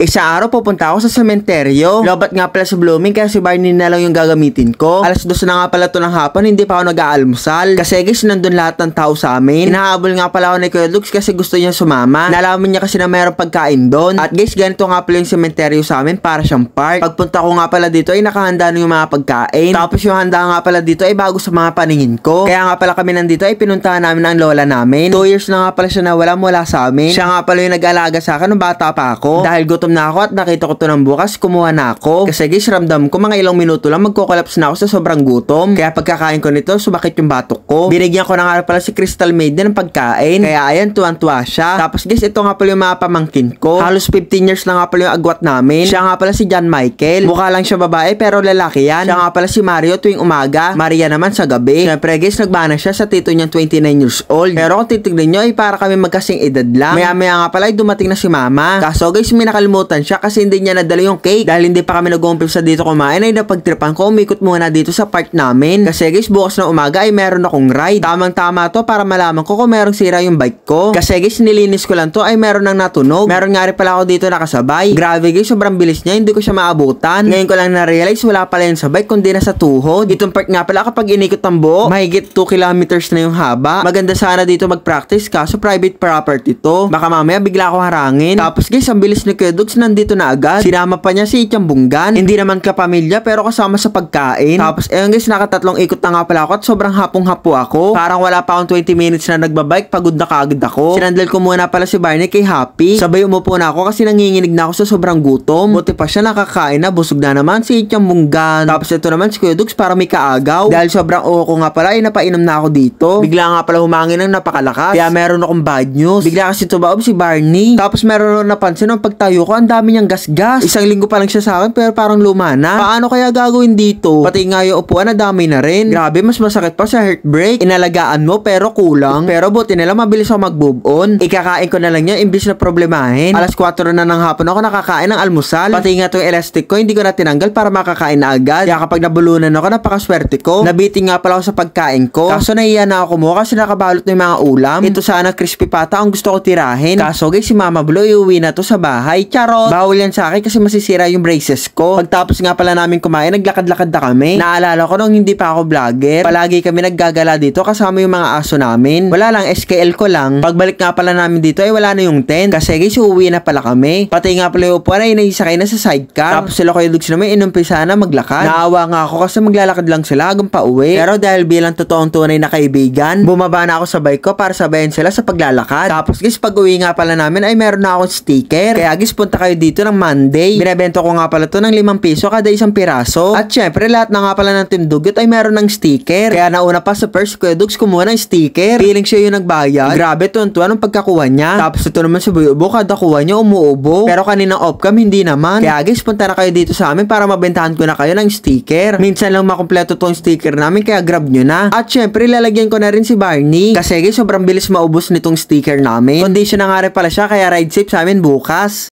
Isang araw pupunta ako sa sementeryo. Lobat nga pala sa Blooming kaya si Barney na lang yung gagamitin ko. Alas dos na nga pala to ng hapon, hindi pa ako nag-aalmusal. Kasi guys, nandun lahat ng tao sa amin. Hinahabol nga pala ako ni Kuya Lux kasi gusto niya sumama. Nalaman niya kasi na mayroong pagkain doon. At guys, ganito nga pala yung sementeryo sa amin para siyang park. Pagpunta ko nga pala dito ay nakahanda na yung mga pagkain. Tapos yung handa nga pala dito ay bago sa mga paningin ko. Kaya nga pala kami nandito ay pinuntahan namin ang lola namin. Two years na nga pala siya nawala mula sa amin. Siya nga pala yung nag-alaga sa akin nung bata pa ako. Dahil gutom na ako at nakita ko to ng bukas, kumuha na ako. Kasi guys, ramdam ko mga ilang minuto lang magkukolaps na ako sa sobrang gutom. Kaya pagkakain ko nito, sumakit yung batok ko. Binigyan ko na nga pala si Crystal Maiden ng pagkain. Kaya ayan, tuwan-tuwa siya. Tapos guys, ito nga pala yung mga pamangkin ko. Halos 15 years na nga pala yung agwat namin. Siya nga pala si John Michael. Mukha lang siya babae pero lalaki yan. Siya nga pala si Mario tuwing umaga. Maria naman sa gabi. Siyempre guys, nagbana siya sa tito niyang 29 years old. Pero kung titignan nyo, ay para kami magkasing edad lang. Maya maya nga pala ay dumating na si mama. Kaso guys, may nakalimutan siya kasi hindi niya nadala yung cake. Dahil hindi pa kami nag-umpisa dito kumain ay napagtripan ko umikot muna dito sa park namin. Kasi guys, bukas na umaga ay meron akong ride. Tamang tama to para malaman ko kung merong sira yung bike ko. Kasi guys, nilinis ko lang to ay meron nang natunog. Meron nga rin pala ako dito nakasabay. Grabe guys, sobrang bilis niya, hindi ko siya maabutan. Ngayon ko lang na-realize wala pala yun sa bike kundi na sa tuhod. Itong park nga pala kapag inikot ng buo, mahigit 2 kilometers na yung haba. Maganda sana dito mag-practice kaso private property to. Baka mamaya bigla ako harangin. Tapos guys, ang bilis ni Kuya Dugs nandito na agad. Sinama pa niya si Ichang Bunggan. Hindi naman kapamilya pero kasama sa pagkain. Tapos ayun guys, nakatatlong ikot na nga pala ako at sobrang hapong-hapo ako. Parang wala pa akong 20 minutes na nagbabike, pagod na kaagad ako. Sinandal ko muna pala si Barney kay Happy. Sabay umupo na ako kasi nanginginig na ako sa sobrang gutom. Buti pa siya nakakain na, busog na naman si Ichang Bunggan. Tapos ito naman si Kuya Dugs para may kaagaw. Dahil sobrang oo ko nga pala ay napainom na ako dito. Bigla nga pala humangin ng napakalakas. Kaya meron akong bad news. Bigla kasi tumaob si Barney. Tapos meron akong napansin nung pagtayo ko, ang dami niyang gas-gas. Isang linggo pa lang siya sa akin pero parang luma na. Paano kaya gagawin dito? Pati nga yung upuan na dami na rin. Grabe, mas masakit pa sa heartbreak. Inalagaan mo pero kulang. Pero buti nila mabilis ako mag-move on. Ikakain ko na lang yan imbis na problemahin. Alas 4 na ng hapon ako nakakain ng almusal. Pati nga tong elastic ko hindi ko na tinanggal para makakain na agad. Kaya kapag nabulunan ako napakaswerte ko. Nabiting nga pala ako sa pagkain ko. Kaso nahiya na ako mo kasi nakabalot na yung mga ulam. Ito sana crispy pata ang gusto ko tirahin. Kaso guys si Mama Blue iuwi na to sa bahay. Charot! Bawal yan sa akin kasi masisira yung braces ko. Pagtapos nga pala namin kumain, naglakad-lakad na kami. Naalala ko nung hindi pa ako vlogger. Palagi kami naggagala dito kasama yung mga aso namin. Wala lang, SKL ko lang. Pagbalik nga pala namin dito ay wala na yung tent. Kasi guys, uuwi na pala kami. Pati nga pala yung upuan ay naisakay na sa sidecar. Tapos sila kayo Dugs naman inumpisa na maglakad. Naawa nga ako kasi maglalakad lang sila hanggang pa uwi. Pero dahil bilang totoong tunay na kaibigan, bumaba na ako sa bike ko para sabayan sila sa paglalakad. Tapos guys, pag uwi nga pala namin ay meron na akong sticker. Kaya guys, kayo dito ng Monday. Binebento ko nga pala to ng 5 piso kada isang piraso. At syempre, lahat na nga pala ng Team Dugot ay meron ng sticker. Kaya nauna pa sa first Kuya Dugs kumuha ng sticker. Feeling siya yung nagbayad. Grabe, tuwan-tuwa nung pagkakuha niya. Tapos ito naman si Boy Ubo, kada kuha niya umuubo. Pero kanina off cam, hindi naman. Kaya guys, punta na kayo dito sa amin para mabentahan ko na kayo ng sticker. Minsan lang makumpleto tong sticker namin, kaya grab nyo na. At syempre, lalagyan ko na rin si Barney. Kasi guys, sobrang bilis maubos nitong sticker namin. Condition na nga rin pala siya, kaya ride safe sa amin bukas.